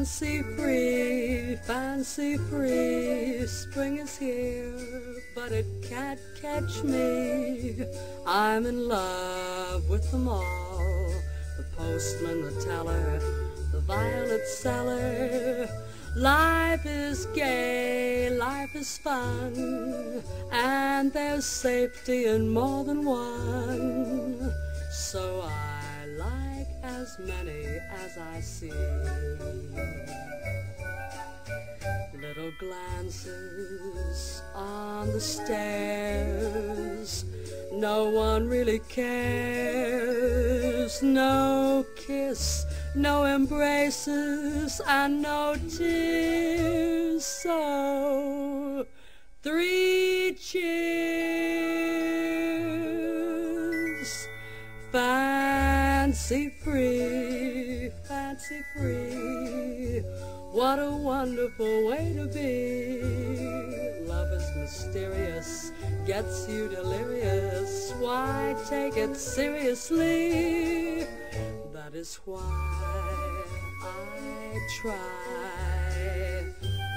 fancy free. Fancy free, spring is here, but it can't catch me. I'm in love with them all. The postman, the teller, the violet seller. Life is gay, life is fun, and there's safety in more than one. So I like as many as I see. On the stairs. No one really cares. No kiss, no embraces, and no tears. So, three cheers. Fancy free, fancy free. What a wonderful way to be. Gets you delirious. Why take it seriously? That is why I try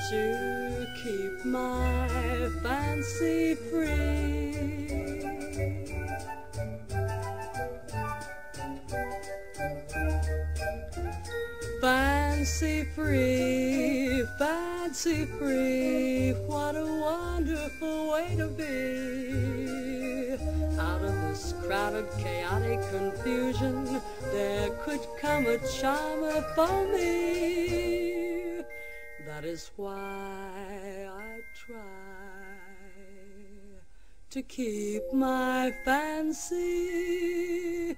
to keep my fancy free. Fancy free, fancy free, what a wonderful way to be. Out of this crowded, chaotic confusion, there could come a charmer for me. That is why I try to keep my fancy